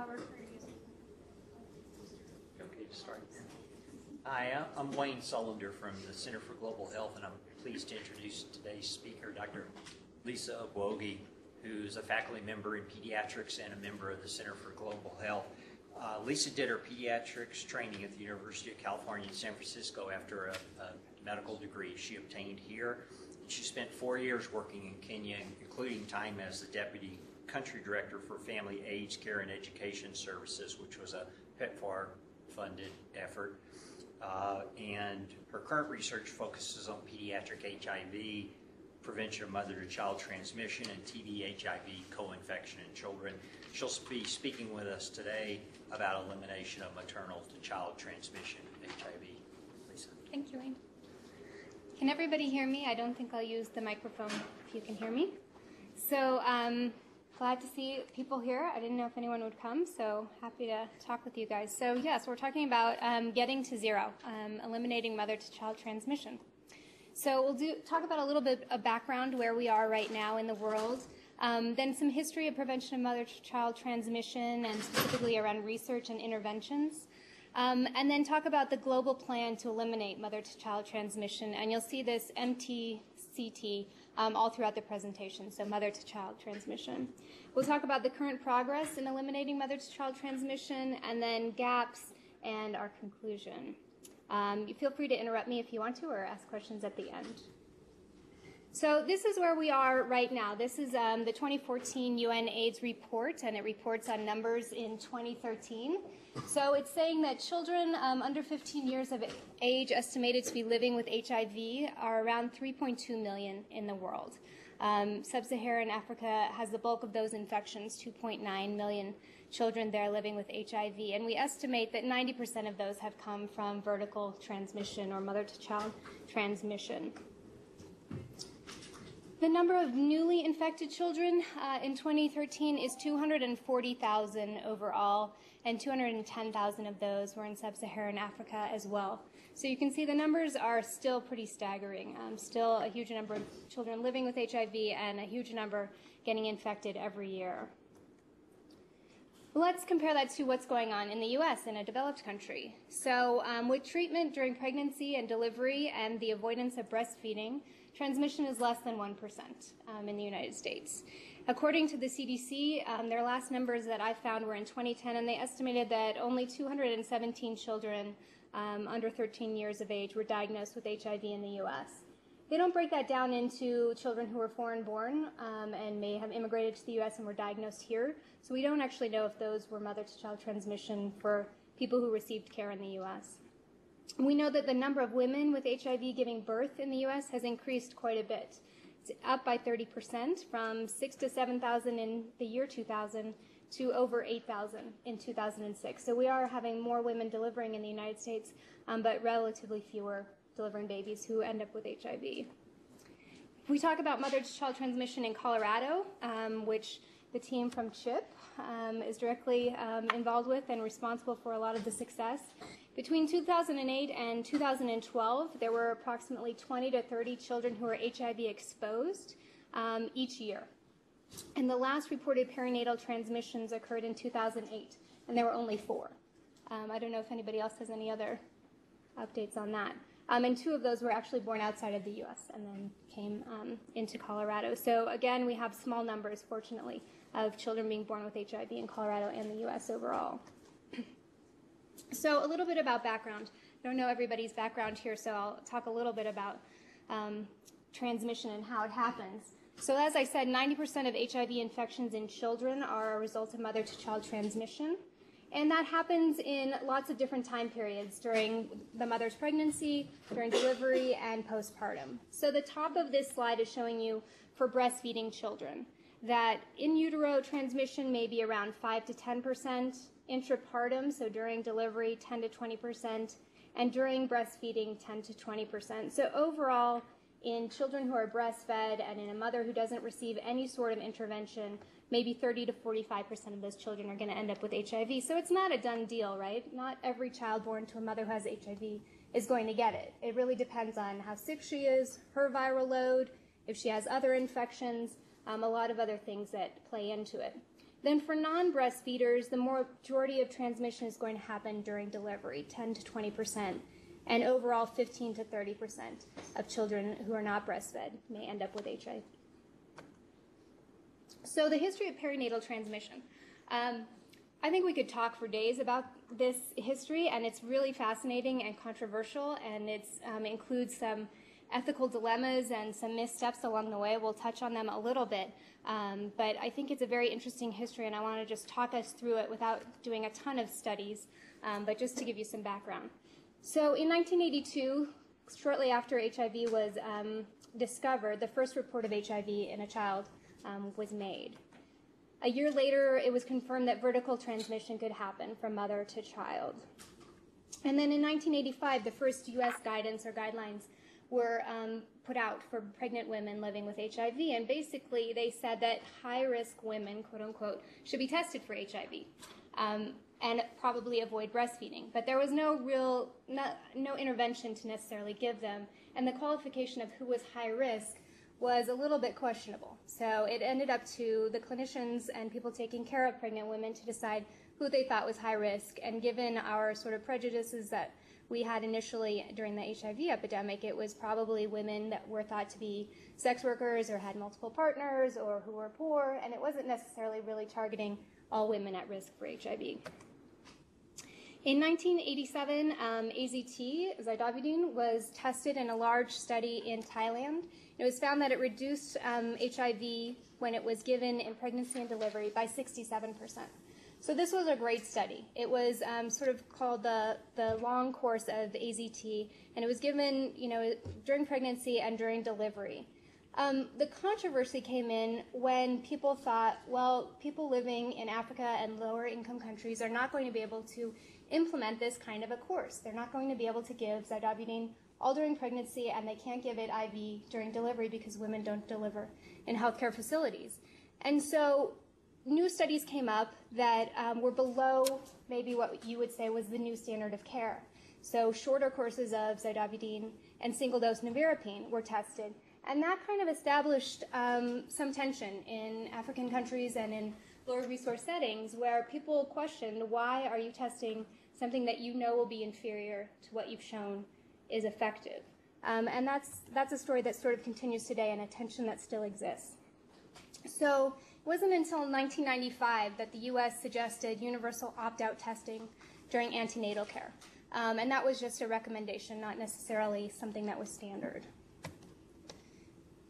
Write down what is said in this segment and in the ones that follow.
Okay, start. Hi, uh, I'm Wayne Sullender from the Center for Global Health, and I'm pleased to introduce today's speaker, Dr. Lisa Abuogi, who's a faculty member in pediatrics and a member of the Center for Global Health. Uh, Lisa did her pediatrics training at the University of California in San Francisco after a, a medical degree she obtained here. She spent four years working in Kenya, including time as the deputy country director for Family AIDS Care and Education Services, which was a PEPFAR funded effort. Uh, and her current research focuses on pediatric HIV, prevention of mother to child transmission, and TB HIV co infection in children. She'll be speaking with us today about elimination of maternal to child transmission HIV. Lisa. Thank you, Wayne. Can everybody hear me? I don't think I'll use the microphone if you can hear me. So, um, glad to see people here. I didn't know if anyone would come, so happy to talk with you guys. So, yes, we're talking about um, getting to zero, um, eliminating mother to child transmission. So, we'll do talk about a little bit of background where we are right now in the world. Um, then some history of prevention of mother-to-child transmission and specifically around research and interventions. Um, and then talk about the global plan to eliminate mother-to-child transmission. And you'll see this MTCT um, all throughout the presentation, so mother-to-child transmission. We'll talk about the current progress in eliminating mother-to-child transmission and then gaps and our conclusion. Um, you feel free to interrupt me if you want to or ask questions at the end. So this is where we are right now. This is um, the 2014 UNAIDS report, and it reports on numbers in 2013. So it's saying that children um, under 15 years of age estimated to be living with HIV are around 3.2 million in the world. Um, Sub-Saharan Africa has the bulk of those infections, 2.9 million children there living with HIV, and we estimate that 90% of those have come from vertical transmission or mother-to-child transmission. The number of newly infected children uh, in 2013 is 240,000 overall, and 210,000 of those were in sub-Saharan Africa as well. So you can see the numbers are still pretty staggering. Um, still a huge number of children living with HIV and a huge number getting infected every year. Let's compare that to what's going on in the US, in a developed country. So, um, with treatment during pregnancy and delivery and the avoidance of breastfeeding, transmission is less than 1% um, in the United States. According to the CDC, um, their last numbers that I found were in 2010, and they estimated that only 217 children um, under 13 years of age were diagnosed with HIV in the U.S. They don't break that down into children who were foreign born um, and may have immigrated to the U.S. and were diagnosed here. So we don't actually know if those were mother to child transmission for people who received care in the U.S. We know that the number of women with HIV giving birth in the U.S. has increased quite a bit. It's up by 30% from 6 to 7,000 in the year 2000 to over 8,000 in 2006. So we are having more women delivering in the United States, um, but relatively fewer delivering babies who end up with HIV. We talk about mother-to-child transmission in Colorado, um, which the team from CHIP um, is directly um, involved with and responsible for a lot of the success. Between 2008 and 2012, there were approximately 20 to 30 children who were HIV exposed um, each year. And the last reported perinatal transmissions occurred in 2008, and there were only four. Um, I don't know if anybody else has any other updates on that. Um, and two of those were actually born outside of the U.S. and then came um, into Colorado. So again, we have small numbers, fortunately, of children being born with HIV in Colorado and the U.S. overall. So a little bit about background. I don't know everybody's background here, so I'll talk a little bit about um, transmission and how it happens. So as I said, 90% of HIV infections in children are a result of mother-to-child transmission. And that happens in lots of different time periods during the mother's pregnancy, during delivery, and postpartum. So the top of this slide is showing you for breastfeeding children that in utero transmission may be around 5 to 10 percent, intrapartum, so during delivery, 10 to 20 percent, and during breastfeeding, 10 to 20 percent. So overall, in children who are breastfed and in a mother who doesn't receive any sort of intervention, maybe 30 to 45 percent of those children are going to end up with HIV. So it's not a done deal, right? Not every child born to a mother who has HIV is going to get it. It really depends on how sick she is, her viral load, if she has other infections, um, a lot of other things that play into it. Then for non-breastfeeders, the majority of transmission is going to happen during delivery, 10 to 20 percent, and overall 15 to 30 percent of children who are not breastfed may end up with HIV. So the history of perinatal transmission. Um, I think we could talk for days about this history, and it's really fascinating and controversial, and it um, includes some ethical dilemmas and some missteps along the way. We'll touch on them a little bit, um, but I think it's a very interesting history, and I want to just talk us through it without doing a ton of studies, um, but just to give you some background. So in 1982, shortly after HIV was um, discovered, the first report of HIV in a child um, was made. A year later, it was confirmed that vertical transmission could happen from mother to child. And then in 1985, the first U.S. guidance or guidelines were um, put out for pregnant women living with HIV. And basically, they said that high risk women, quote unquote, should be tested for HIV um, and probably avoid breastfeeding. But there was no real, no, no intervention to necessarily give them. And the qualification of who was high risk was a little bit questionable. So it ended up to the clinicians and people taking care of pregnant women to decide who they thought was high risk. And given our sort of prejudices that we had initially during the HIV epidemic, it was probably women that were thought to be sex workers or had multiple partners or who were poor, and it wasn't necessarily really targeting all women at risk for HIV. In 1987, um, AZT, zidovudine, was tested in a large study in Thailand. It was found that it reduced um, HIV when it was given in pregnancy and delivery by 67 percent. So this was a great study. It was um, sort of called the, the long course of AZT, and it was given, you know, during pregnancy and during delivery. Um, the controversy came in when people thought, well, people living in Africa and lower income countries are not going to be able to implement this kind of a course. They're not going to be able to give zidovudine all during pregnancy, and they can't give it IV during delivery because women don't deliver in healthcare facilities. And so new studies came up that um, were below maybe what you would say was the new standard of care. So shorter courses of zidovudine and single dose nevirapine were tested, and that kind of established um, some tension in African countries and in lower resource settings where people questioned why are you testing something that you know will be inferior to what you've shown is effective. Um, and that's that's a story that sort of continues today and a tension that still exists. So it wasn't until 1995 that the U.S. suggested universal opt-out testing during antenatal care. Um, and that was just a recommendation, not necessarily something that was standard.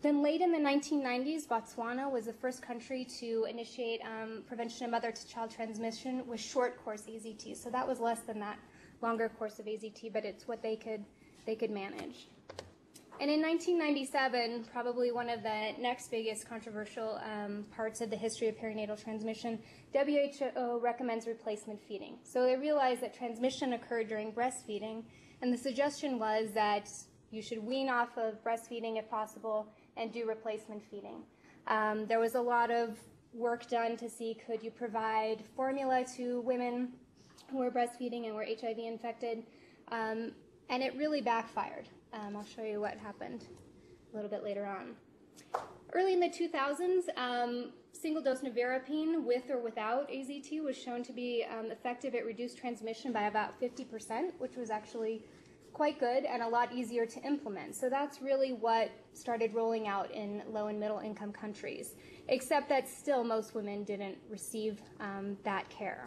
Then late in the 1990s, Botswana was the first country to initiate um, prevention of mother-to-child transmission with short course AZT. So that was less than that longer course of AZT, but it's what they could they could manage. And in 1997, probably one of the next biggest controversial um, parts of the history of perinatal transmission, WHO recommends replacement feeding. So they realized that transmission occurred during breastfeeding, and the suggestion was that you should wean off of breastfeeding if possible and do replacement feeding. Um, there was a lot of work done to see could you provide formula to women who were breastfeeding and were HIV infected, um, and it really backfired. Um, I'll show you what happened a little bit later on. Early in the 2000s, um, single dose nevirapine with or without AZT was shown to be um, effective at reduced transmission by about 50%, which was actually quite good and a lot easier to implement. So that's really what started rolling out in low and middle income countries, except that still most women didn't receive um, that care.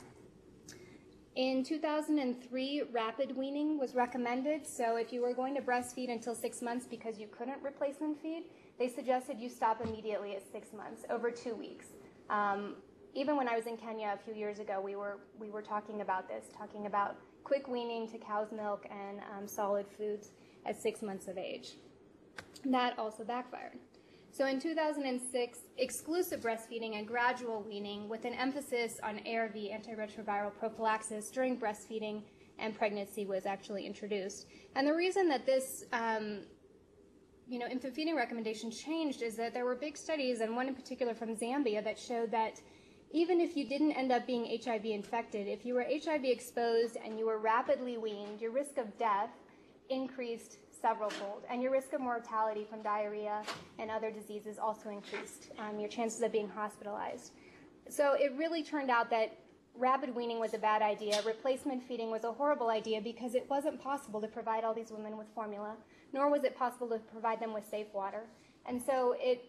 In 2003, rapid weaning was recommended. So if you were going to breastfeed until six months because you couldn't replacement feed, they suggested you stop immediately at six months, over two weeks. Um, even when I was in Kenya a few years ago, we were we were talking about this, talking about quick weaning to cow's milk and um, solid foods at six months of age. That also backfired. So in 2006, exclusive breastfeeding and gradual weaning with an emphasis on ARV antiretroviral prophylaxis during breastfeeding and pregnancy was actually introduced. And the reason that this um, you know, infant feeding recommendation changed is that there were big studies, and one in particular from Zambia, that showed that even if you didn't end up being HIV infected, if you were HIV exposed and you were rapidly weaned, your risk of death increased several fold, and your risk of mortality from diarrhea and other diseases also increased, um, your chances of being hospitalized. So it really turned out that rapid weaning was a bad idea. Replacement feeding was a horrible idea because it wasn't possible to provide all these women with formula, nor was it possible to provide them with safe water. And so it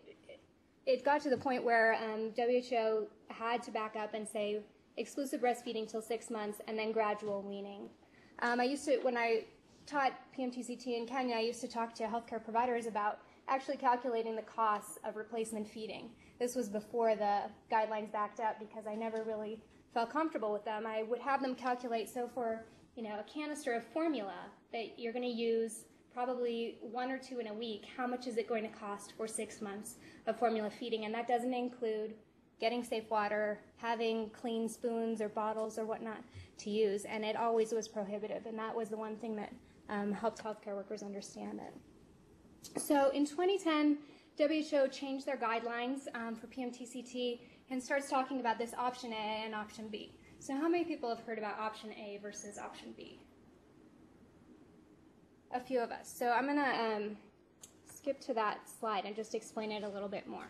it got to the point where um, WHO had to back up and say exclusive breastfeeding till six months and then gradual weaning. Um, I used to, when I taught PMTCT in Kenya, I used to talk to healthcare providers about actually calculating the costs of replacement feeding. This was before the guidelines backed up because I never really felt comfortable with them. I would have them calculate, so for you know a canister of formula that you're going to use probably one or two in a week, how much is it going to cost for six months of formula feeding? And that doesn't include getting safe water, having clean spoons or bottles or whatnot to use. And it always was prohibitive. And that was the one thing that um, helped healthcare workers understand it. So in 2010, WHO changed their guidelines um, for PMTCT and starts talking about this option A and option B. So how many people have heard about option A versus option B? a few of us. So I'm going to um, skip to that slide and just explain it a little bit more.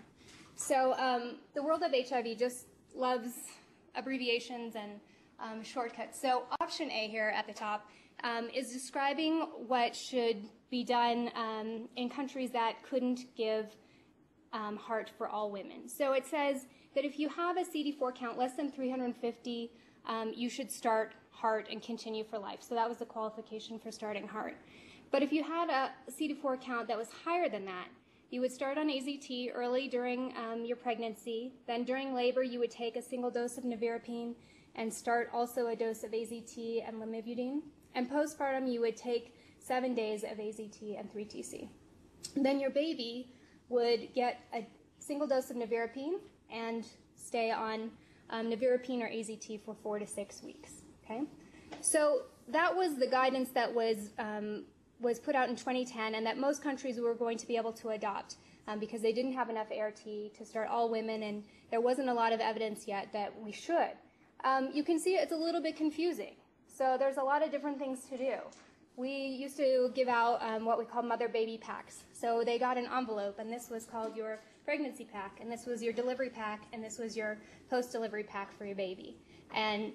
So um, the world of HIV just loves abbreviations and um, shortcuts. So option A here at the top um, is describing what should be done um, in countries that couldn't give um, HAART for all women. So it says that if you have a CD4 count less than 350, you should start HAART and continue for life. So that was the qualification for starting HAART. But if you had a CD4 count that was higher than that, you would start on AZT early during um, your pregnancy. Then during labor, you would take a single dose of nevirapine and start also a dose of AZT and lamivudine. And postpartum, you would take seven days of AZT and 3TC. Then your baby would get a single dose of nevirapine and stay on um, nevirapine or AZT for four to six weeks. Okay, so that was the guidance that was um, was put out in 2010 and that most countries were going to be able to adopt um, because they didn't have enough ART to start all women and there wasn't a lot of evidence yet that we should. Um, you can see it's a little bit confusing. So there's a lot of different things to do. We used to give out um, what we call mother baby packs. So they got an envelope and this was called your pregnancy pack and this was your delivery pack and this was your post delivery pack for your baby. And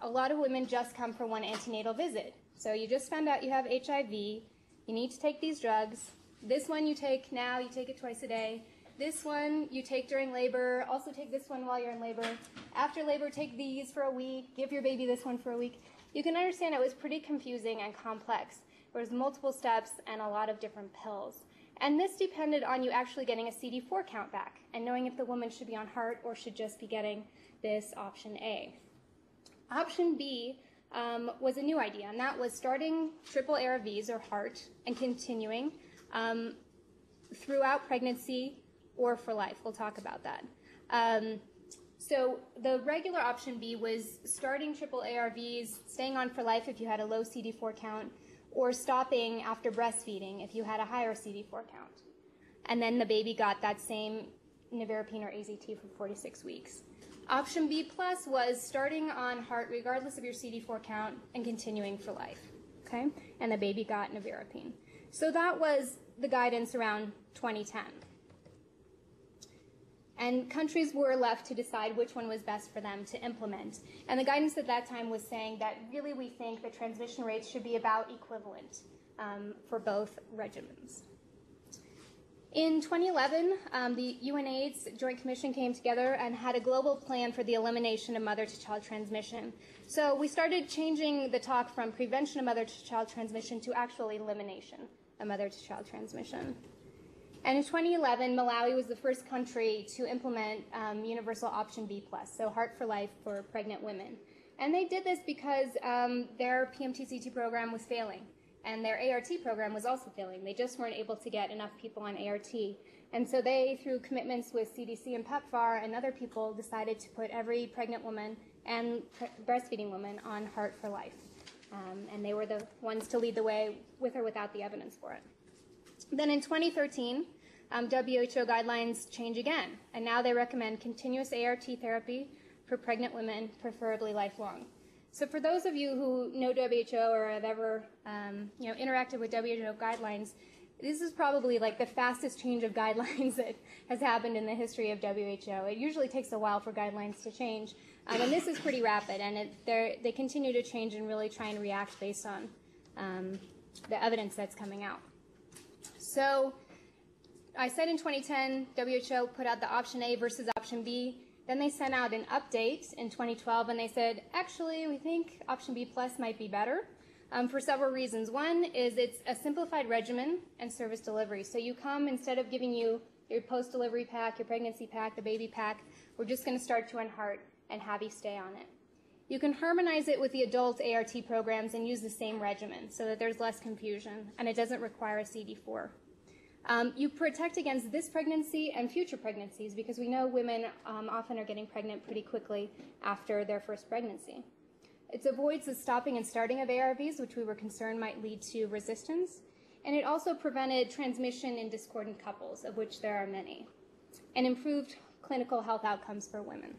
a lot of women just come for one antenatal visit. So you just found out you have HIV. You need to take these drugs. This one you take now, you take it twice a day. This one you take during labor. Also take this one while you're in labor. After labor, take these for a week. Give your baby this one for a week. You can understand it was pretty confusing and complex. There was multiple steps and a lot of different pills. And this depended on you actually getting a CD4 count back and knowing if the woman should be on HAART or should just be getting this option A. Option B um, was a new idea, and that was starting triple ARVs or HAART and continuing um, throughout pregnancy or for life. We'll talk about that. Um, so the regular option B was starting triple ARVs, staying on for life if you had a low CD4 count, or stopping after breastfeeding if you had a higher CD4 count. And then the baby got that same nevirapine or AZT for 46 weeks. Option B plus was starting on HAART regardless of your CD4 count and continuing for life. Okay? And the baby got nevirapine. So that was the guidance around 2010. And countries were left to decide which one was best for them to implement. And the guidance at that time was saying that really we think the transmission rates should be about equivalent um, for both regimens. In 2011, um, the UNAIDS Joint Commission came together and had a global plan for the elimination of mother to child transmission. So we started changing the talk from prevention of mother to child transmission to actual elimination of mother to child transmission. And in 2011, Malawi was the first country to implement um, Universal Option B+, so HAART for Life for pregnant women. And they did this because um, their PMTCT program was failing and their ART program was also failing. They just weren't able to get enough people on ART. And so they, through commitments with CDC and PEPFAR and other people, decided to put every pregnant woman and breastfeeding woman on HAART for Life. Um, and they were the ones to lead the way with or without the evidence for it. Then in 2013, um, WHO guidelines change again, and now they recommend continuous ART therapy for pregnant women, preferably lifelong. So for those of you who know WHO or have ever um, you know, interacted with WHO guidelines, this is probably like the fastest change of guidelines that has happened in the history of WHO. It usually takes a while for guidelines to change, um, and this is pretty rapid, and it, they continue to change and really try and react based on um, the evidence that's coming out. So I said in 2010, WHO put out the option A versus option B. Then they sent out an update in 2012, and they said, actually, we think option B plus might be better um, for several reasons. One is it's a simplified regimen and service delivery. So you come, instead of giving you your post-delivery pack, your pregnancy pack, the baby pack, we're just going to start you on HAART and have you stay on it. You can harmonize it with the adult ART programs and use the same regimen so that there's less confusion and it doesn't require a CD4. Um, you protect against this pregnancy and future pregnancies because we know women um, often are getting pregnant pretty quickly after their first pregnancy. It avoids the stopping and starting of ARVs, which we were concerned might lead to resistance. And it also prevented transmission in discordant couples, of which there are many, and improved clinical health outcomes for women.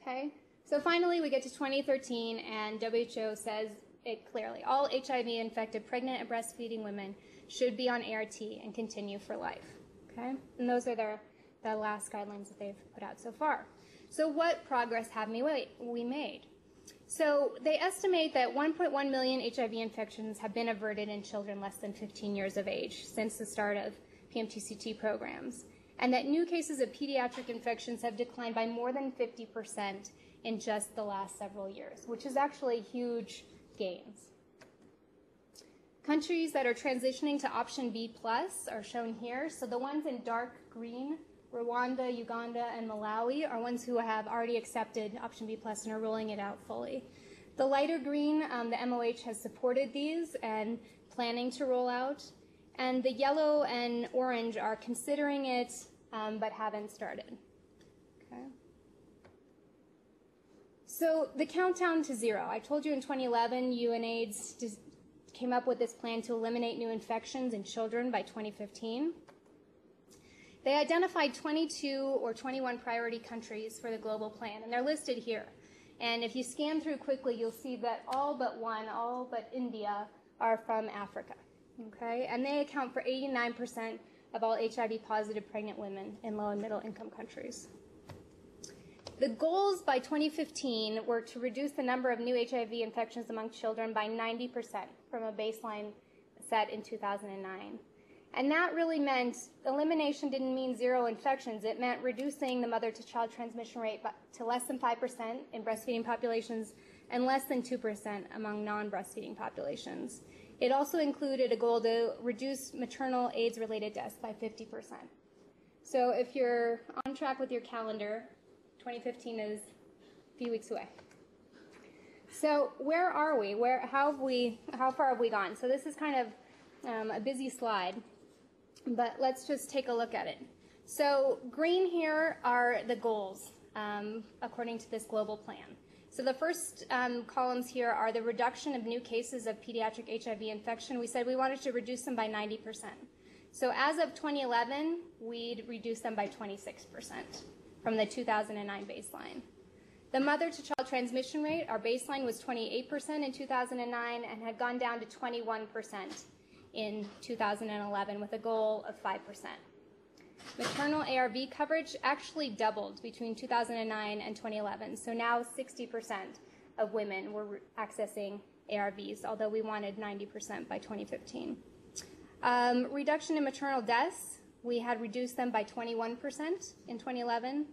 Okay, so finally we get to 2013, and WHO says it clearly all HIV infected pregnant and breastfeeding women should be on ART and continue for life. Okay, and those are their, the last guidelines that they've put out so far. So, what progress have we made? So they estimate that 1.1 million HIV infections have been averted in children less than 15 years of age since the start of PMTCT programs, and that new cases of pediatric infections have declined by more than 50% in just the last several years, which is actually huge gains. Countries that are transitioning to option B plus are shown here. So the ones in dark green Rwanda, Uganda, and Malawi are ones who have already accepted option B plus and are rolling it out fully. The lighter green, um, the MOH has supported these and planning to roll out. And the yellow and orange are considering it um, but haven't started. Okay. So the countdown to zero. I told you in 2011, UNAIDS came up with this plan to eliminate new infections in children by 2015. They identified 22 or 21 priority countries for the global plan, and they're listed here. And if you scan through quickly, you'll see that all but one, all but India, are from Africa. Okay? And they account for 89% of all HIV positive pregnant women in low and middle income countries. The goals by 2015 were to reduce the number of new HIV infections among children by 90% from a baseline set in 2009. And that really meant elimination didn't mean zero infections. It meant reducing the mother to child transmission rate to less than 5% in breastfeeding populations and less than 2% among non breastfeeding populations. It also included a goal to reduce maternal AIDS related deaths by 50%. So if you're on track with your calendar, 2015 is a few weeks away. So where are we? Where how have we how far have we gone? So this is kind of um, a busy slide but let's just take a look at it. So green here are the goals um, according to this global plan. So the first um, columns here are the reduction of new cases of pediatric HIV infection. We said we wanted to reduce them by 90%. So as of 2011, we'd reduce them by 26% from the 2009 baseline. The mother to child transmission rate, our baseline was 28% in 2009 and had gone down to 21% in 2011 with a goal of 5%. Maternal ARV coverage actually doubled between 2009 and 2011, so now 60% of women were accessing ARVs, although we wanted 90% by 2015. Um, reduction in maternal deaths, we had reduced them by 21% in 2011,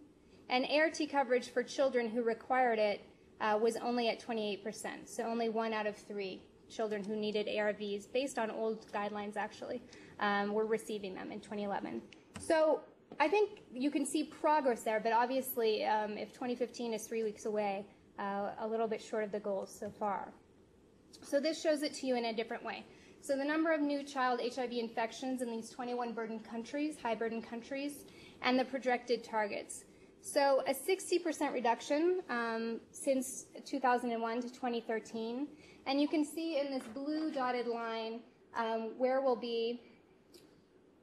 and ART coverage for children who required it uh, was only at 28%, so only one out of three children who needed ARVs, based on old guidelines actually, um, were receiving them in 2011. So I think you can see progress there, but obviously, um, if 2015 is three weeks away, uh, a little bit short of the goals so far. So this shows it to you in a different way. So the number of new child HIV infections in these 21 burden countries, high burden countries, and the projected targets. So a 60% reduction um, since 2001 to 2013. And you can see in this blue dotted line um, where we'll be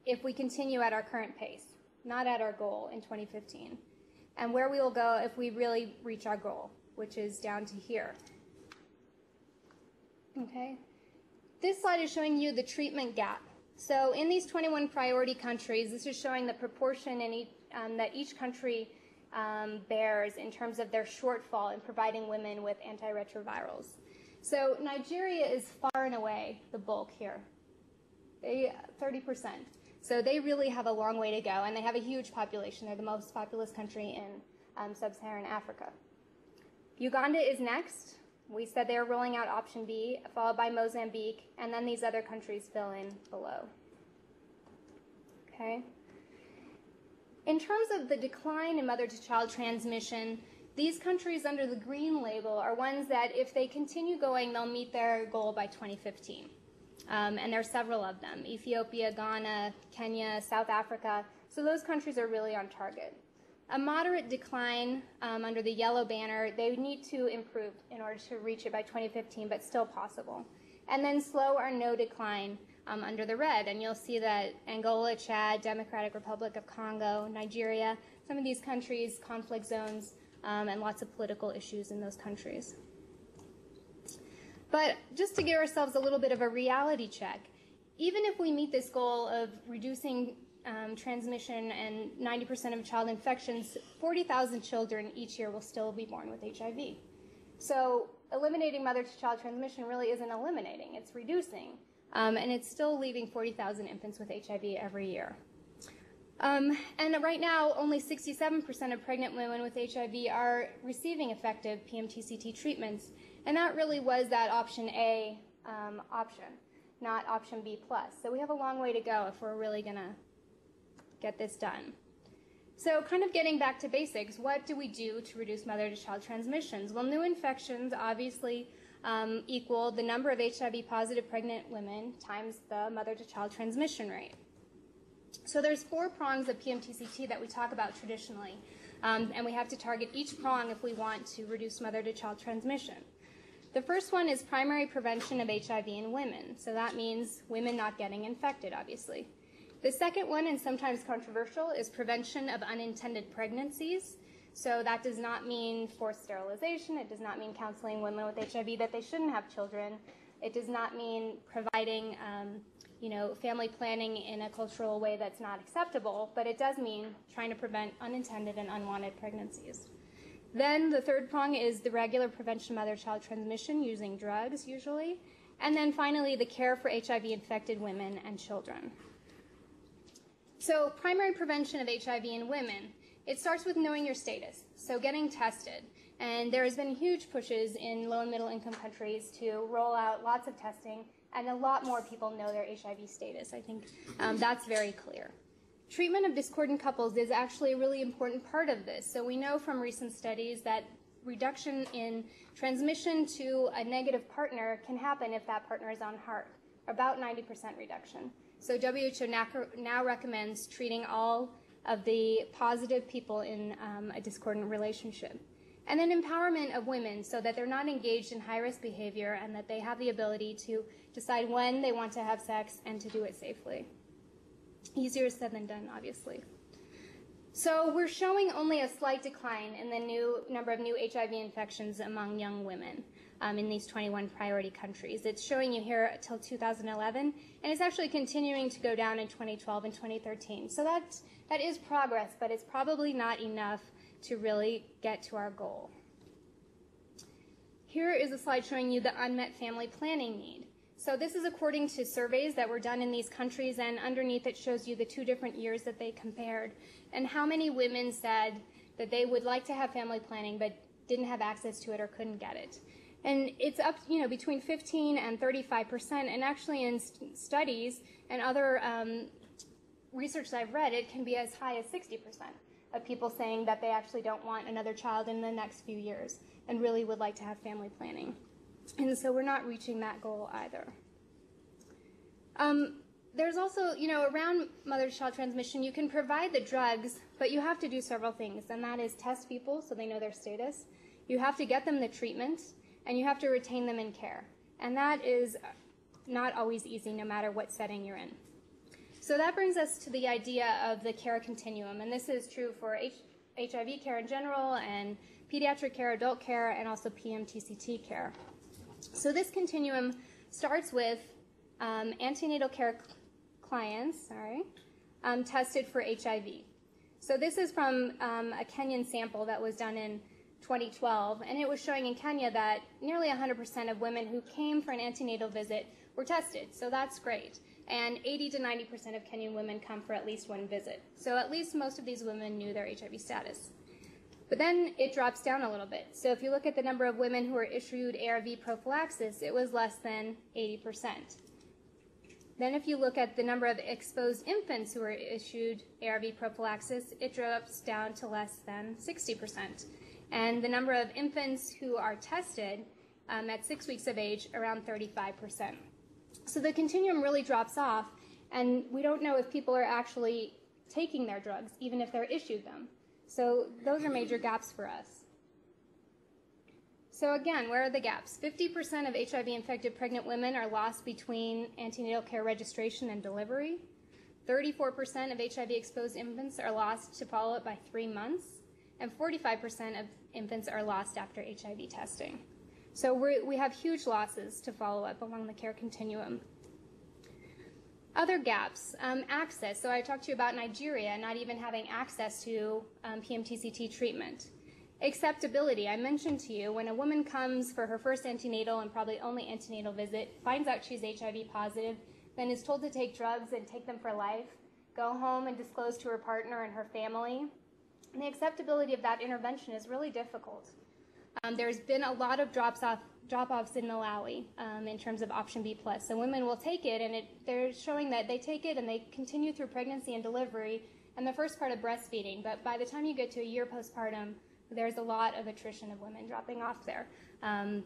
if we continue at our current pace, not at our goal in 2015, and where we will go if we really reach our goal, which is down to here. Okay? This slide is showing you the treatment gap. So in these 21 priority countries, this is showing the proportion each, um, that each country um, bears in terms of their shortfall in providing women with antiretrovirals. So Nigeria is far and away the bulk here. They 30%. So they really have a long way to go, and they have a huge population. They're the most populous country in um, sub-Saharan Africa. Uganda is next. We said they were rolling out option B, followed by Mozambique, and then these other countries fill in below. Okay. In terms of the decline in mother to child transmission, these countries under the green label are ones that, if they continue going, they'll meet their goal by 2015. Um, and there are several of them Ethiopia, Ghana, Kenya, South Africa. So those countries are really on target. A moderate decline um, under the yellow banner, they need to improve in order to reach it by 2015, but still possible. And then slow or no decline um, under the red. And you'll see that Angola, Chad, Democratic Republic of Congo, Nigeria, some of these countries, conflict zones, um, and lots of political issues in those countries. But just to give ourselves a little bit of a reality check, even if we meet this goal of reducing um, transmission and 90% of child infections, 40,000 children each year will still be born with HIV. So eliminating mother to child transmission really isn't eliminating, it's reducing. Um, and it's still leaving 40,000 infants with HIV every year. Um, and right now, only 67% of pregnant women with HIV are receiving effective PMTCT treatments. And that really was that option A um, option, not option B plus. So we have a long way to go if we're really going to get this done. So, kind of getting back to basics, what do we do to reduce mother to child transmissions? Well, new infections obviously um, equal the number of HIV positive pregnant women times the mother to child transmission rate. So there's four prongs of PMTCT that we talk about traditionally, um, and we have to target each prong if we want to reduce mother to child transmission. The first one is primary prevention of HIV in women, so that means women not getting infected, obviously. The second one, and sometimes controversial, is prevention of unintended pregnancies. So that does not mean forced sterilization. It does not mean counseling women with HIV that they shouldn't have children. It does not mean providing, um, you know, family planning in a cultural way that's not acceptable. But it does mean trying to prevent unintended and unwanted pregnancies. Then the third prong is the regular prevention of mother-child transmission using drugs, usually. And then finally, the care for HIV-infected women and children. So, primary prevention of HIV in women. It starts with knowing your status, so getting tested. And there has been huge pushes in low and middle income countries to roll out lots of testing, and a lot more people know their HIV status. I think um, that's very clear. Treatment of discordant couples is actually a really important part of this. So we know from recent studies that reduction in transmission to a negative partner can happen if that partner is on HAART, about 90% reduction. So WHO now recommends treating all of the positive people in um, a discordant relationship. And then empowerment of women so that they're not engaged in high risk behavior and that they have the ability to decide when they want to have sex and to do it safely. Easier said than done, obviously. So we're showing only a slight decline in the new number of new HIV infections among young women Um, in these 21 priority countries. It's showing you here until 2011, and it's actually continuing to go down in 2012 and 2013. So that's that is progress, but it's probably not enough to really get to our goal. Here is a slide showing you the unmet family planning need. So this is according to surveys that were done in these countries, and underneath it shows you the two different years that they compared and how many women said that they would like to have family planning but didn't have access to it or couldn't get it. And it's up, you know, between 15 and 35 percent. And actually, in st- studies and other um, research that I've read, it can be as high as 60% of people saying that they actually don't want another child in the next few years and really would like to have family planning. And so we're not reaching that goal either. Um, there's also, you know, around mother to child transmission, you can provide the drugs, but you have to do several things, and that is test people so they know their status. You have to get them the treatment, and you have to retain them in care. And that is not always easy, no matter what setting you're in. So that brings us to the idea of the care continuum, and this is true for H- HIV care in general, and pediatric care, adult care, and also PMTCT care. So this continuum starts with um, antenatal care clients, sorry, um, tested for HIV. So this is from um, a Kenyan sample that was done in 2012, and it was showing in Kenya that nearly 100% of women who came for an antenatal visit were tested. So that's great. And 80 to 90% of Kenyan women come for at least one visit. So at least most of these women knew their HIV status. But then it drops down a little bit. So if you look at the number of women who were issued ARV prophylaxis, it was less than 80%. Then if you look at the number of exposed infants who were issued ARV prophylaxis, it drops down to less than 60%. And the number of infants who are tested um, at six weeks of age, around 35%. So the continuum really drops off, and we don't know if people are actually taking their drugs, even if they're issued them. So those are major gaps for us. So again, where are the gaps? 50% of HIV-infected pregnant women are lost between antenatal care registration and delivery. 34% of HIV-exposed infants are lost to follow-up by three months, and 45% of infants are lost after HIV testing. So we have huge losses to follow up along the care continuum. Other gaps, um, access. So I talked to you about Nigeria not even having access to um, PMTCT treatment. Acceptability. I mentioned to you when a woman comes for her first antenatal and probably only antenatal visit, finds out she's HIV positive, then is told to take drugs and take them for life, go home and disclose to her partner and her family. And the acceptability of that intervention is really difficult. Um, there's been a lot of drops off drop-offs in Malawi um, in terms of option B plus. So women will take it, and it, they're showing that they take it and they continue through pregnancy and delivery and the first part of breastfeeding. But by the time you get to a year postpartum, there's a lot of attrition of women dropping off there. Um,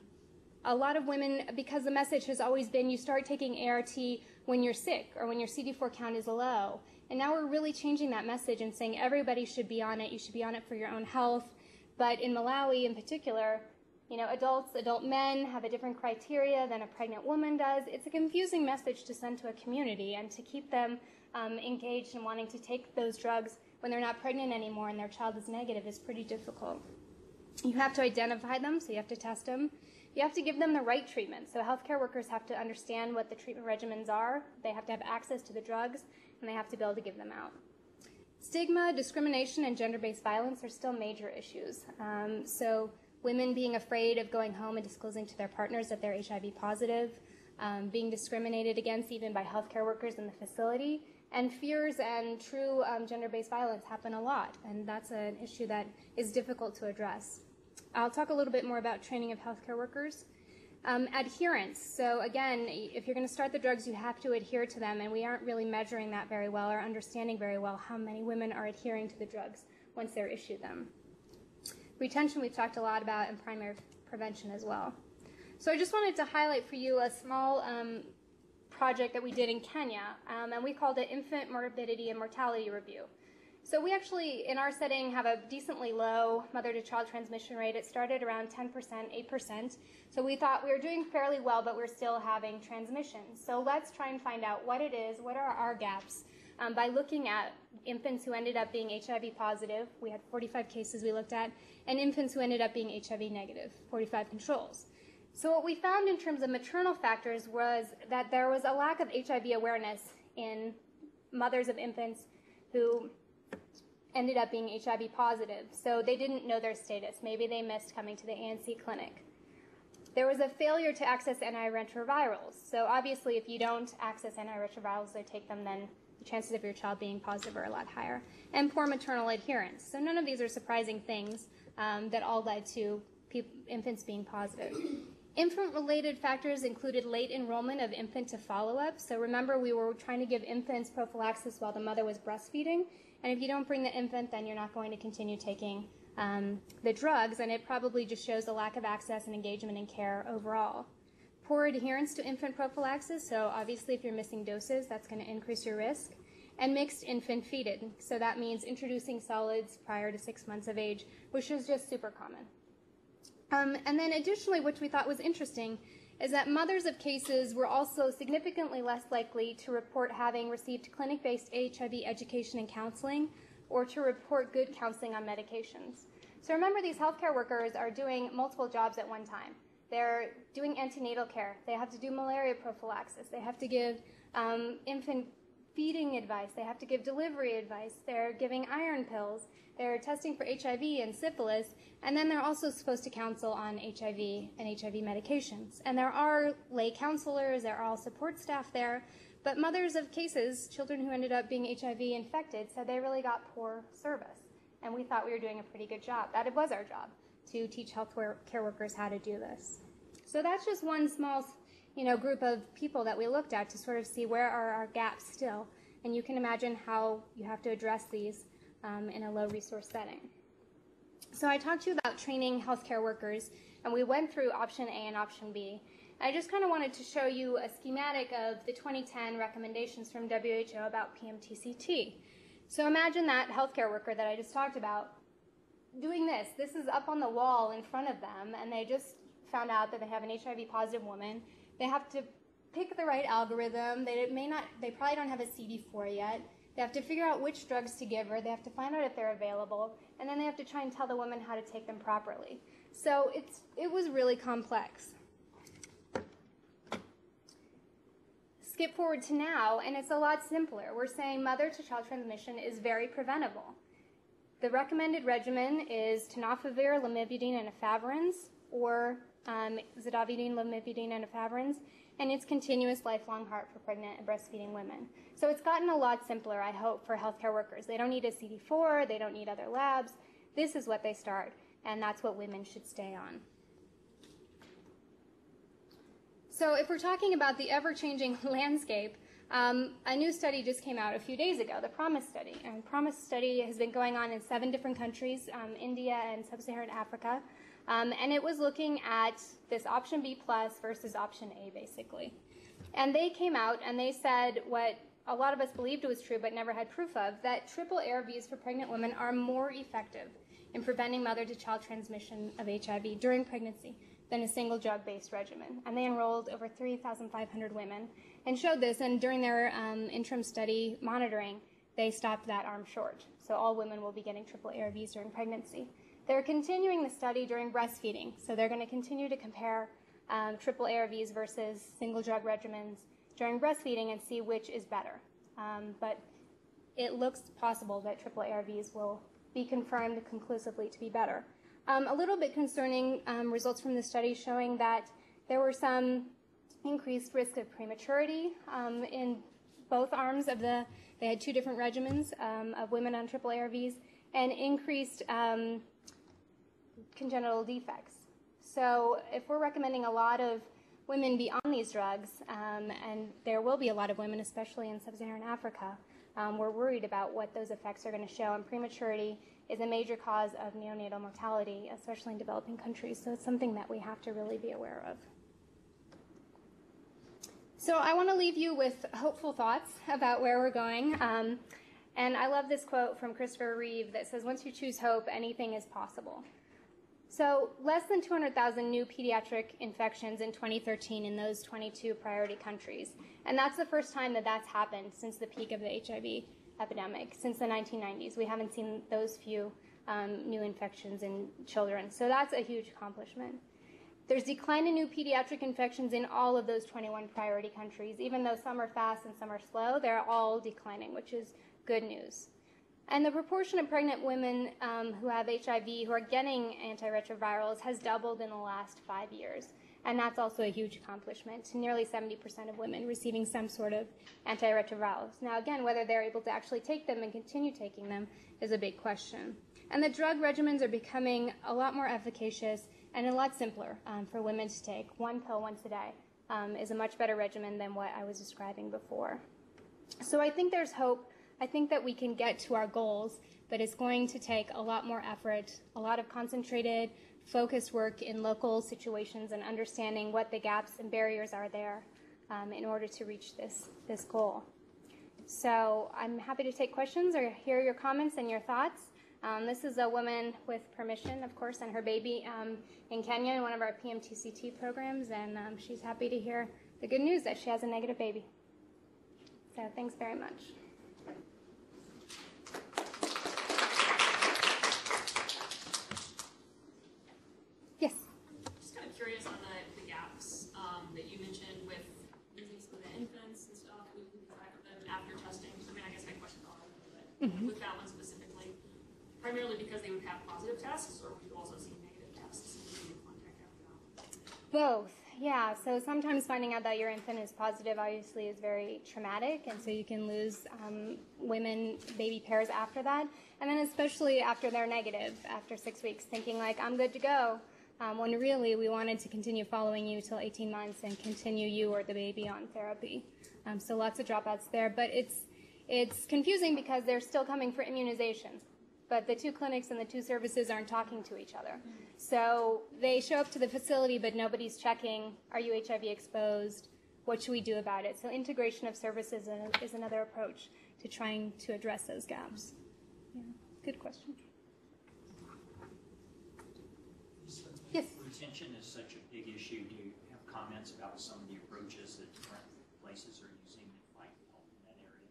a lot of women, because the message has always been you start taking ART when you're sick or when your CD4 count is low. And now we're really changing that message and saying everybody should be on it. You should be on it for your own health. But in Malawi in particular, you know, adults, adult men have a different criteria than a pregnant woman does. It's a confusing message to send to a community and to keep them um, engaged and wanting to take those drugs when they're not pregnant anymore and their child is negative is pretty difficult. You have to identify them, so you have to test them. You have to give them the right treatment. So healthcare workers have to understand what the treatment regimens are. They have to have access to the drugs, and they have to be able to give them out. Stigma, discrimination, and gender-based violence are still major issues. Um, so women being afraid of going home and disclosing to their partners that they're HIV positive, um, being discriminated against even by healthcare workers in the facility, and fears and true um, gender-based violence happen a lot, and that's an issue that is difficult to address. I'll talk a little bit more about training of healthcare workers. Um, adherence. So again, if you're going to start the drugs, you have to adhere to them, and we aren't really measuring that very well or understanding very well how many women are adhering to the drugs once they're issued them. Retention we've talked a lot about, and primary prevention as well. So I just wanted to highlight for you a small um, project that we did in Kenya, um, and we called it Infant Morbidity and Mortality Review. So we actually, in our setting, have a decently low mother-to-child transmission rate. It started around 10%, 8%. So we thought we were doing fairly well, but we're still having transmission. So let's try and find out what it is, what are our gaps, um, by looking at infants who ended up being HIV positive. We had 45 cases we looked at, and infants who ended up being HIV negative, 45 controls. So what we found in terms of maternal factors was that there was a lack of HIV awareness in mothers of infants who ended up being HIV positive. So they didn't know their status. Maybe they missed coming to the ANC clinic. There was a failure to access antiretrovirals. So obviously, if you don't access antiretrovirals or take them, then the chances of your child being positive are a lot higher. And poor maternal adherence. So none of these are surprising things um, that all led to infants being positive. Infant-related factors included late enrollment of infant to follow-up. So remember, we were trying to give infants prophylaxis while the mother was breastfeeding. And if you don't bring the infant, then you're not going to continue taking um, the drugs, and it probably just shows a lack of access and engagement in care overall. Poor adherence to infant prophylaxis, so obviously if you're missing doses, that's going to increase your risk. And mixed infant feeding, so that means introducing solids prior to six months of age, which is just super common. Um, and then additionally, which we thought was interesting, is that mothers of cases were also significantly less likely to report having received clinic-based HIV education and counseling or to report good counseling on medications. So remember, these healthcare workers are doing multiple jobs at one time. They're doing antenatal care. They have to do malaria prophylaxis. They have to give um, infant feeding advice, they have to give delivery advice, they're giving iron pills, they're testing for HIV and syphilis, and then they're also supposed to counsel on HIV and HIV medications. And there are lay counselors, there are all support staff there, but mothers of cases, children who ended up being HIV infected, said they really got poor service. And we thought we were doing a pretty good job. That it was our job to teach health care workers how to do this. So that's just one small you know, group of people that we looked at to sort of see where are our gaps still. And you can imagine how you have to address these um, in a low resource setting. So I talked to you about training healthcare workers, and we went through option A and option B. I just kind of wanted to show you a schematic of the 2010 recommendations from WHO about PMTCT. So imagine that healthcare worker that I just talked about doing this. This is up on the wall in front of them, and they just found out that they have an HIV positive woman. They have to pick the right algorithm. They may not. They probably don't have a CD4 yet. They have to figure out which drugs to give her. They have to find out if they're available, and then they have to try and tell the woman how to take them properly. So it's it was really complex. Skip forward to now, and it's a lot simpler. We're saying mother to child transmission is very preventable. The recommended regimen is tenofovir, lamivudine, and efavirenz, or um, zidovudine, lamivudine, and efavirenz, and it's continuous lifelong HAART for pregnant and breastfeeding women. So it's gotten a lot simpler, I hope, for healthcare workers. They don't need a CD4, they don't need other labs. This is what they start, and that's what women should stay on. So if we're talking about the ever-changing landscape, um, a new study just came out a few days ago, the PROMISE study. And PROMISE study has been going on in seven different countries, um, India and sub-Saharan Africa. Um, and it was looking at this option B plus versus option A, basically. And they came out and they said what a lot of us believed was true but never had proof of, that triple ARVs for pregnant women are more effective in preventing mother to child transmission of HIV during pregnancy than a single drug based regimen. And they enrolled over 3,500 women and showed this. And during their um, interim study monitoring, they stopped that arm short. So all women will be getting triple ARVs during pregnancy. They're continuing the study during breastfeeding, so they're going to continue to compare um, triple ARVs versus single drug regimens during breastfeeding and see which is better. Um, but it looks possible that triple ARVs will be confirmed conclusively to be better. Um, a little bit concerning um, results from the study showing that there were some increased risk of prematurity um, in both arms of the, they had two different regimens um, of women on triple ARVs, and increased um, congenital defects. So if we're recommending a lot of women be on these drugs, um, and there will be a lot of women, especially in sub-Saharan Africa, um, we're worried about what those effects are going to show. And prematurity is a major cause of neonatal mortality, especially in developing countries. So it's something that we have to really be aware of. So I want to leave you with hopeful thoughts about where we're going. Um, and I love this quote from Christopher Reeve that says, Once you choose hope, anything is possible. So, less than 200,000 new pediatric infections in 2013 in those 22 priority countries. And that's the first time that that's happened since the peak of the HIV epidemic, since the 1990s. We haven't seen those few um, new infections in children. So, that's a huge accomplishment. There's decline in new pediatric infections in all of those 21 priority countries. Even though some are fast and some are slow, they're all declining, which is good news. And the proportion of pregnant women um, who have HIV who are getting antiretrovirals has doubled in the last five years. And that's also a huge accomplishment. To nearly 70% of women receiving some sort of antiretrovirals. Now, again, whether they're able to actually take them and continue taking them is a big question. And the drug regimens are becoming a lot more efficacious and a lot simpler um, for women to take. One pill once a day um, is a much better regimen than what I was describing before. So I think there's hope I think that we can get to our goals, but it's going to take a lot more effort, a lot of concentrated, focused work in local situations and understanding what the gaps and barriers are there um, in order to reach this, this goal. So I'm happy to take questions or hear your comments and your thoughts. Um, this is a woman with permission, of course, and her baby um, in Kenya in one of our PMTCT programs, and um, she's happy to hear the good news that she has a negative baby. So thanks very much. infants and stuff, we can keep track of them after testing with that one specifically? Primarily because they would have positive tests, or would you also see negative tests? and be contact after that? Both, yeah. So sometimes finding out that your infant is positive obviously is very traumatic, and so you can lose um, women, baby pairs after that. And then especially after they're negative, after six weeks, thinking like, I'm good to go. Um, when really we wanted to continue following you till 18 months and continue you or the baby on therapy. Um, so lots of dropouts there, but it's it's confusing because they're still coming for immunization but the two clinics and the two services aren't talking to each other. So they show up to the facility, but nobody's checking, are you HIV exposed? What should we do about it? So integration of services is another approach to trying to address those gaps. Yeah, good question. Yes. Retention is such a big issue. Do you have comments about some of the approaches that different places are using to find help in that area?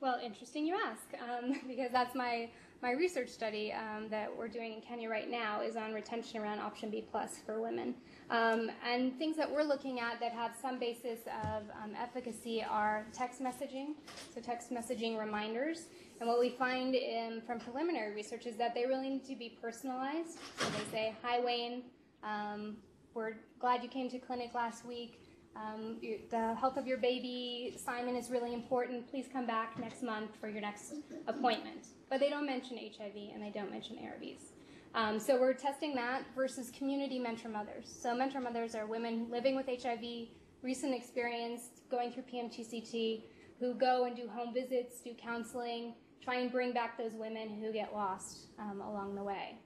Well, interesting you ask, um, because that's my my research study um, that we're doing in Kenya right now is on retention around option B plus for women. Um, and things that we're looking at that have some basis of um, efficacy are text messaging, so text messaging reminders. And what we find in, from preliminary research is that they really need to be personalized. So they say, "Hi Wayne, um, we're glad you came to clinic last week. Um, the health of your baby, Simon, is really important. Please come back next month for your next appointment." but they don't mention HIV and they don't mention ARVs. Um, so we're testing that versus community mentor mothers. So mentor mothers are women living with HIV, recent experience, going through PMTCT, who go and do home visits, do counseling, try and bring back those women who get lost um, along the way.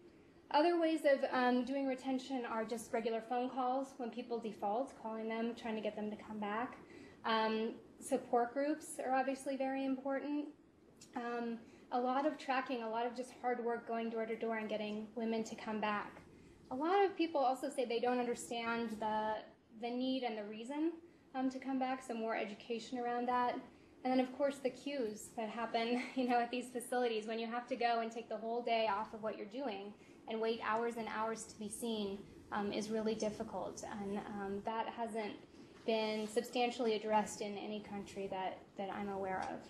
Other ways of um, doing retention are just regular phone calls when people default, calling them, trying to get them to come back. Um, support groups are obviously very important. Um, a lot of tracking, a lot of just hard work going door to door and getting women to come back. A lot of people also say they don't understand the the need and the reason um, to come back, so more education around that. And then, of course, the queues that happen, you know, at these facilities when you have to go and take the whole day off of what you're doing and wait hours and hours to be seen um, is really difficult, and um, that hasn't been substantially addressed in any country that, that I'm aware of.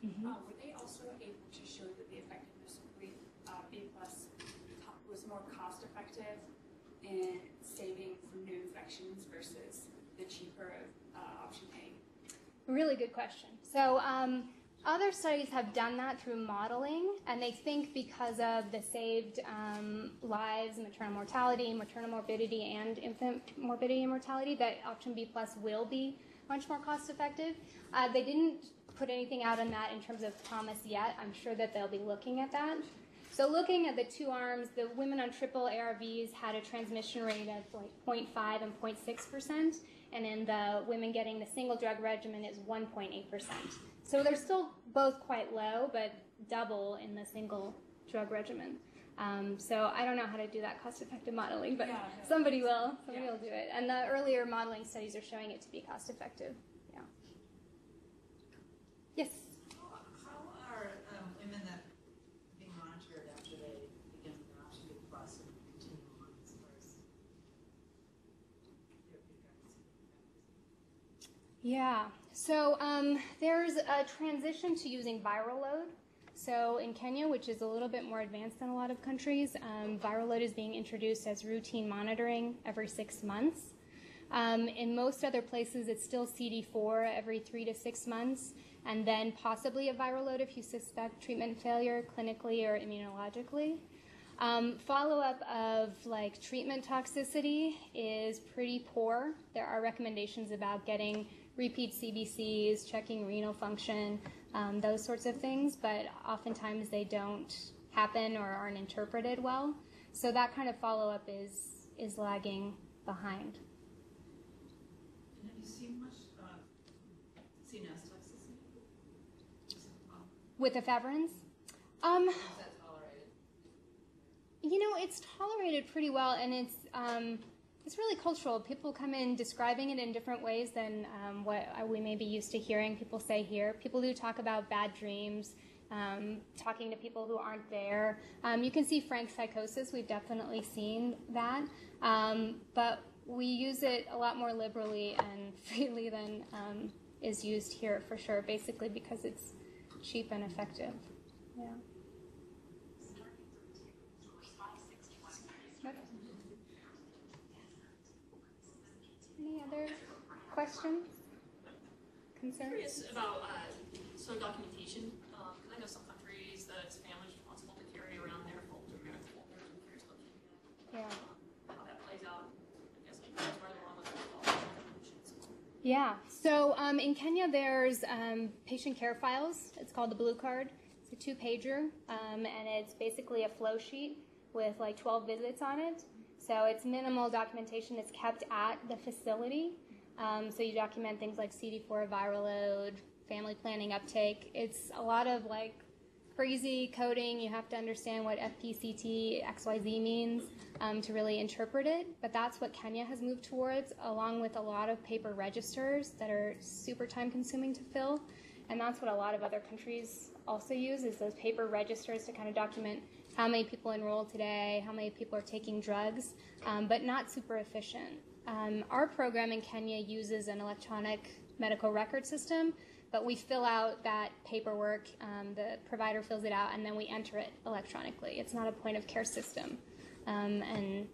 Mm-hmm. Uh, were they also able to show that the effectiveness of B, uh, B plus was more cost effective in saving from new infections versus the cheaper uh, option A? Really good question. So, um, other studies have done that through modeling, and they think because of the saved um, lives, maternal mortality, maternal morbidity, and infant morbidity and mortality, that option B plus will be much more cost effective. Uh, they didn't put anything out on that in terms of PROMISE yet. I'm sure that they'll be looking at that. So looking at the two arms, the women on triple ARVs had a transmission rate of like 0.5 and 0.6 percent, and in the women getting the single drug regimen is 1.8 percent. So they're still both quite low, but double in the single drug regimen. Um, so I don't know how to do that cost-effective modeling, but yeah, somebody will. Somebody yeah. will do it. And the earlier modeling studies are showing it to be cost-effective. Yeah. Yes. How are um, women that being monitored after they begin the option B plus and continue on as far as Yeah. So um, there's a transition to using viral load. So in Kenya, which is a little bit more advanced than a lot of countries, um, viral load is being introduced as routine monitoring every six months. Um, in most other places, it's still CD4 every three to six months and then possibly a viral load if you suspect treatment failure clinically or immunologically. Um, follow-up of like treatment toxicity is pretty poor. There are recommendations about getting repeat CBCs, checking renal function, um, those sorts of things, but oftentimes they don't happen or aren't interpreted well. So that kind of follow-up is is lagging behind. And have you seen much uh, CNS toxicity? with efavirenz? Um, Is that tolerated? You know, it's tolerated pretty well, and it's um, it's really cultural. People come in describing it in different ways than um, what we may be used to hearing people say here. People do talk about bad dreams, um, talking to people who aren't there. Um, you can see frank psychosis. We've definitely seen that, um, but we use it a lot more liberally and freely than um, is used here for sure. Basically, because it's cheap and effective. Yeah. Okay. Any other questions? Concerns? curious about uh, so documentation. Um, I know some countries that it's families responsible to carry around their folder, parents' folders. I'm curious about Kenya, Yeah. how that plays out. I guess that's where the along with all the documentations. Yeah. So um, in Kenya, there's um, patient care files. It's called the Blue Card. It's a two pager, um, and it's basically a flow sheet with like 12 visits on it. So it's minimal documentation. It's kept at the facility. Um, so you document things like CD4 viral load, family planning uptake. It's a lot of like crazy coding. You have to understand what FPCT XYZ means um, to really interpret it. But that's what Kenya has moved towards, along with a lot of paper registers that are super time consuming to fill. And that's what a lot of other countries also use is those paper registers to kind of document how many people enrolled today, how many people are taking drugs, um, but not super efficient. Um, our program in Kenya uses an electronic medical record system, but we fill out that paperwork, um, the provider fills it out, and then we enter it electronically. It's not a point of care system. Um, and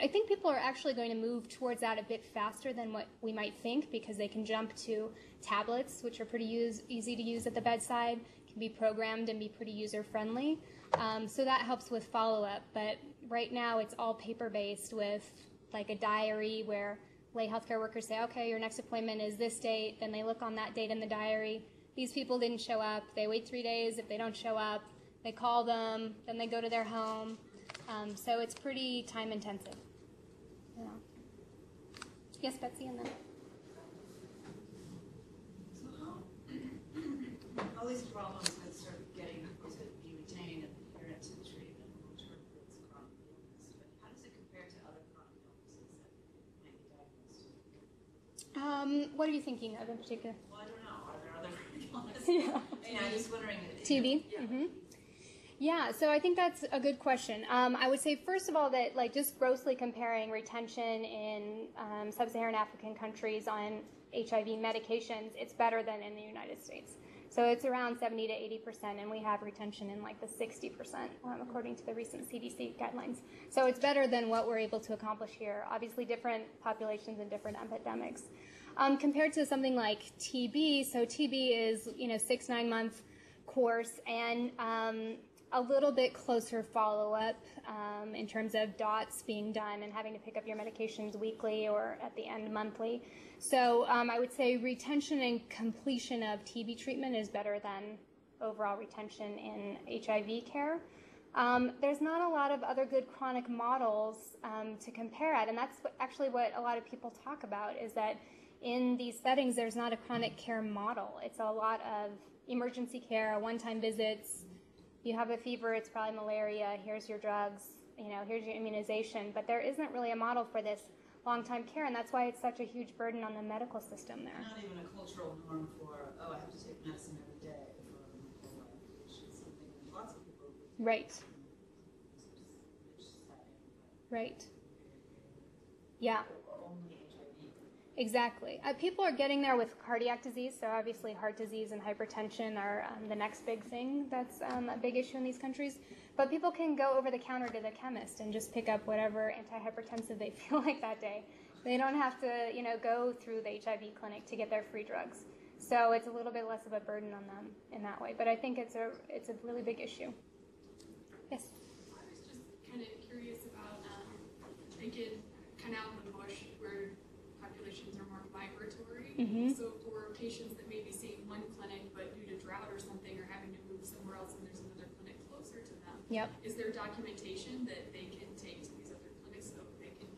I think people are actually going to move towards that a bit faster than what we might think because they can jump to tablets, which are pretty use, easy to use at the bedside, can be programmed and be pretty user friendly. Um, so that helps with follow up. But right now, it's all paper based with like a diary where lay healthcare workers say, okay, your next appointment is this date. Then they look on that date in the diary. These people didn't show up. They wait three days. If they don't show up, they call them. Then they go to their home. Um, so it's pretty time intensive. Yeah. Yes, Betsy, and then. All these problems with sort of getting people to be retained and adherent to treatment will turn it's a chronic illness, but how does it compare to other chronic illnesses that might be diagnosed? Um, what are you thinking of in particular? Well, I don't know, are there other illnesses? Yeah. I'm just wondering. TB? Yeah. hmm Yeah, so I think that's a good question. Um, I would say, first of all, that like just grossly comparing retention in um, sub-Saharan African countries on HIV medications, it's better than in the United States. So it's around 70 to 80 percent, and we have retention in like the 60 percent, um, according to the recent CDC guidelines. So it's better than what we're able to accomplish here. Obviously, different populations and different epidemics. Um, compared to something like TB, so TB is you know six nine month course and um, a little bit closer follow up um, in terms of DOTS being done and having to pick up your medications weekly or at the end monthly. So um, I would say retention and completion of TB treatment is better than overall retention in HIV care. Um, there's not a lot of other good chronic models um, to compare at, and that's actually what a lot of people talk about is that in these settings there's not a chronic care model. It's a lot of emergency care, one-time visits. You have a fever, it's probably malaria. Here's your drugs. You know, here's your immunization. But there isn't really a model for this long-time care, and that's why it's such a huge burden on the medical system there. Not even a cultural norm for, oh, I have to take medicine every day for my whole life, which is something lots of people. Right. It's just rich setting, Right. Yeah. Exactly. Uh, people are getting there with cardiac disease, so obviously heart disease and hypertension are um, the next big thing that's um, a big issue in these countries. But people can go over the counter to the chemist and just pick up whatever antihypertensive they feel like that day. They don't have to, you know, go through the HIV clinic to get their free drugs. So it's a little bit less of a burden on them in that way. But I think it's a it's a really big issue. Yes. I was just kind of curious about um, thinking kind of out in the bush where populations are more Mhm. So for patients that may be seeing one clinic, but due to drought or something are having to move somewhere else and there's another clinic closer to them, Yep. is there documentation that they can take to these other clinics so they can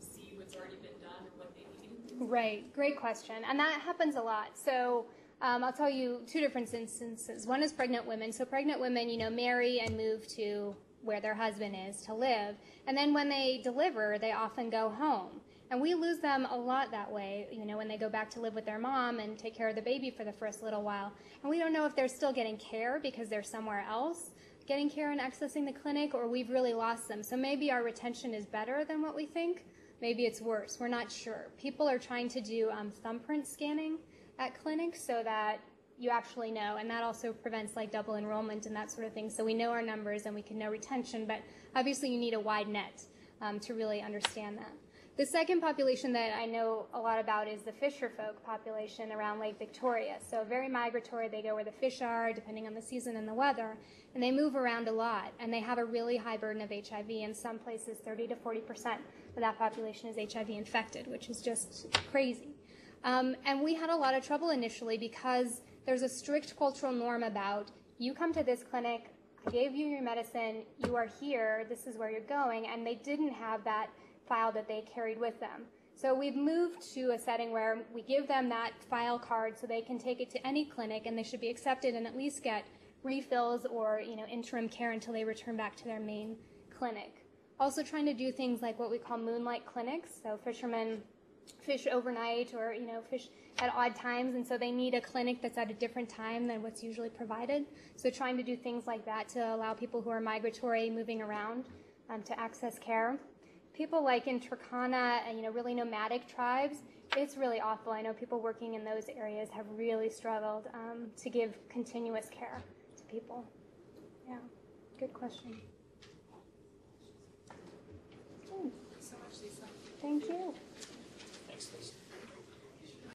see what's already been done or what they need? Right, great question. And that happens a lot. So um, I'll tell you two different instances. One is pregnant women. So pregnant women, you know, marry and move to where their husband is to live. And then when they deliver, they often go home. And we lose them a lot that way, you know, when they go back to live with their mom and take care of the baby for the first little while. And we don't know if they're still getting care because they're somewhere else getting care and accessing the clinic, or we've really lost them. So maybe our retention is better than what we think. Maybe it's worse. We're not sure. People are trying to do um, thumbprint scanning at clinics so that you actually know, and that also prevents like double enrollment and that sort of thing. So we know our numbers and we can know retention, but obviously you need a wide net um, to really understand that. The second population that I know a lot about is the fisher folk population around Lake Victoria. So very migratory. They go where the fish are, depending on the season and the weather, and they move around a lot. And they have a really high burden of HIV. In some places, 30 to 40 percent of that population is HIV infected, which is just crazy. Um, and we had a lot of trouble initially because there's a strict cultural norm about you come to this clinic, I gave you your medicine, you are here, this is where you're going, and they didn't have that file that they carried with them. So we've moved to a setting where we give them that file card so they can take it to any clinic and they should be accepted and at least get refills or you know interim care until they return back to their main clinic. Also trying to do things like what we call moonlight clinics. So fishermen fish overnight or you know fish at odd times and so they need a clinic that's at a different time than what's usually provided so trying to do things like that to allow people who are migratory moving around um, to access care people like in Turkana and you know really nomadic tribes it's really awful. I know people working in those areas have really struggled um, to give continuous care to people. Yeah. Good question. Thank you